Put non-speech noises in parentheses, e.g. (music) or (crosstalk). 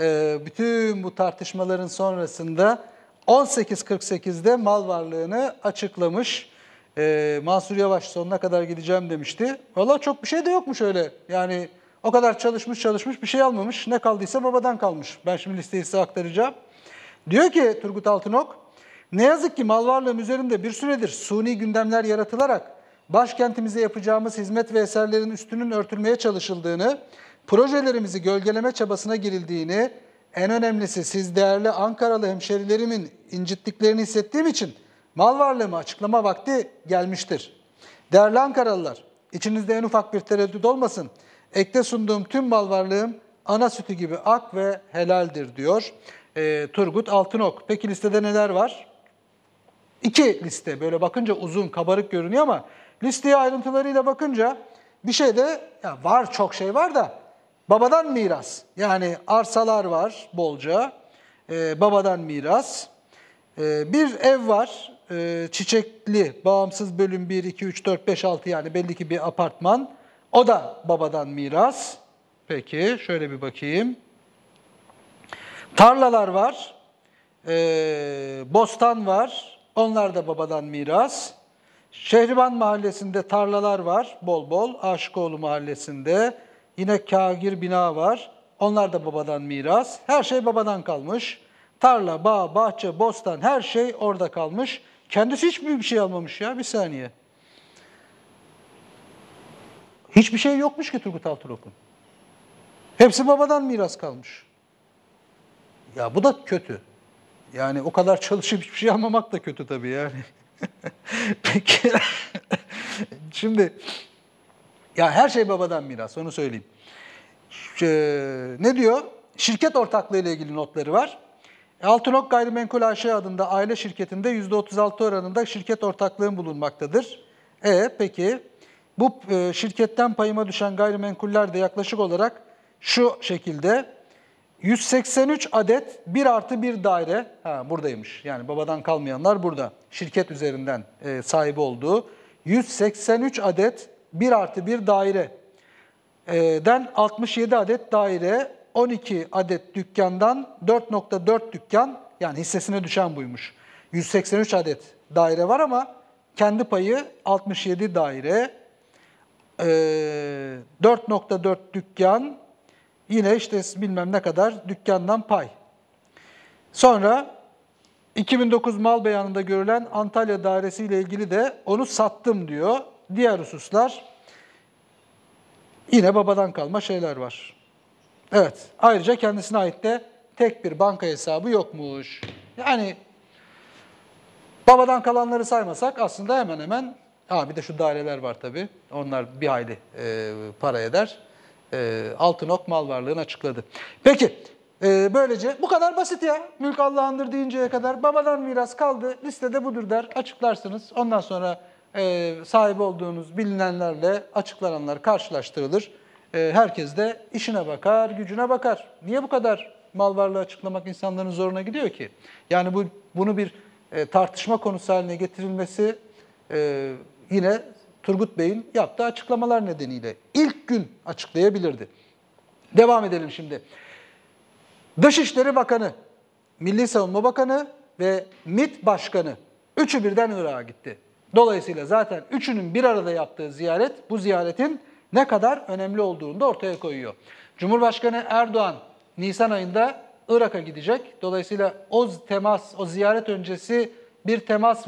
e, bütün bu tartışmaların sonrasında 18.48'de mal varlığını açıklamış. E, Mansur Yavaş sonuna kadar gideceğim demişti. Valla çok bir şey de yokmuş öyle. Yani o kadar çalışmış çalışmış bir şey almamış. Ne kaldıysa babadan kalmış. Ben şimdi listeyi size aktaracağım. Diyor ki Turgut Altınok, ne yazık ki mal varlığım üzerinde bir süredir suni gündemler yaratılarak başkentimize yapacağımız hizmet ve eserlerin üstünün örtülmeye çalışıldığını, projelerimizi gölgeleme çabasına girildiğini, en önemlisi siz değerli Ankaralı hemşerilerimin incittiklerini hissettiğim için mal varlığımı açıklama vakti gelmiştir. Değerli Ankaralılar, içinizde en ufak bir tereddüt olmasın. Ekte sunduğum tüm mal varlığım ana sütü gibi ak ve helaldir diyor e, Turgut Altınok. Peki listede neler var? İki liste böyle bakınca uzun, kabarık görünüyor ama listeye ayrıntılarıyla bakınca bir şey de ya var çok şey var da babadan miras. Yani arsalar var bolca, e, babadan miras. E, bir ev var, e, çiçekli, bağımsız bölüm 1, 2, 3, 4, 5, 6 yani belli ki bir apartman. O da babadan miras. Peki şöyle bir bakayım. Tarlalar var, e, bostan var, onlar da babadan miras. Şehriban Mahallesi'nde tarlalar var bol bol, Aşıkoğlu Mahallesi'nde. Yine kagir bina var, onlar da babadan miras. Her şey babadan kalmış. Tarla, bağ, bahçe, bostan her şey orada kalmış. Kendisi hiçbir bir şey almamış ya, bir saniye. Hiçbir şey yokmuş ki Turgut Altınok'un. Hepsi babadan miras kalmış. Ya bu da kötü. Yani o kadar çalışıp hiçbir şey almamak da kötü tabii yani. (laughs) Peki. (laughs) Şimdi ya her şey babadan miras onu söyleyeyim. Ee, ne diyor? Şirket ortaklığı ile ilgili notları var. Altınok Gayrimenkul AŞ adında aile şirketinde %36 oranında şirket ortaklığın bulunmaktadır. E peki bu e, şirketten payıma düşen gayrimenkuller de yaklaşık olarak şu şekilde 183 adet 1 artı 1 daire, ha buradaymış yani babadan kalmayanlar burada, şirket üzerinden e, sahibi olduğu 183 adet 1 artı 1 daireden 67 adet daire, 12 adet dükkandan 4.4 dükkan yani hissesine düşen buymuş. 183 adet daire var ama kendi payı 67 daire, 4.4 dükkan, Yine işte bilmem ne kadar dükkandan pay. Sonra 2009 mal beyanında görülen Antalya dairesi ile ilgili de onu sattım diyor. Diğer hususlar yine babadan kalma şeyler var. Evet, ayrıca kendisine ait de tek bir banka hesabı yokmuş. Yani babadan kalanları saymasak aslında hemen hemen, ha bir de şu daireler var tabii, onlar bir hayli e, para eder e, Altınok mal varlığını açıkladı. Peki, e, böylece bu kadar basit ya. Mülk Allah'ındır deyinceye kadar babadan miras kaldı, listede budur der, açıklarsınız. Ondan sonra e, sahip olduğunuz bilinenlerle açıklananlar karşılaştırılır. E, herkes de işine bakar, gücüne bakar. Niye bu kadar mal varlığı açıklamak insanların zoruna gidiyor ki? Yani bu bunu bir e, tartışma konusu haline getirilmesi e, yine Turgut Bey'in yaptığı açıklamalar nedeniyle ilk gün açıklayabilirdi. Devam edelim şimdi. Dışişleri Bakanı, Milli Savunma Bakanı ve MİT Başkanı üçü birden Irak'a gitti. Dolayısıyla zaten üçünün bir arada yaptığı ziyaret bu ziyaretin ne kadar önemli olduğunu da ortaya koyuyor. Cumhurbaşkanı Erdoğan Nisan ayında Irak'a gidecek. Dolayısıyla o temas, o ziyaret öncesi bir temas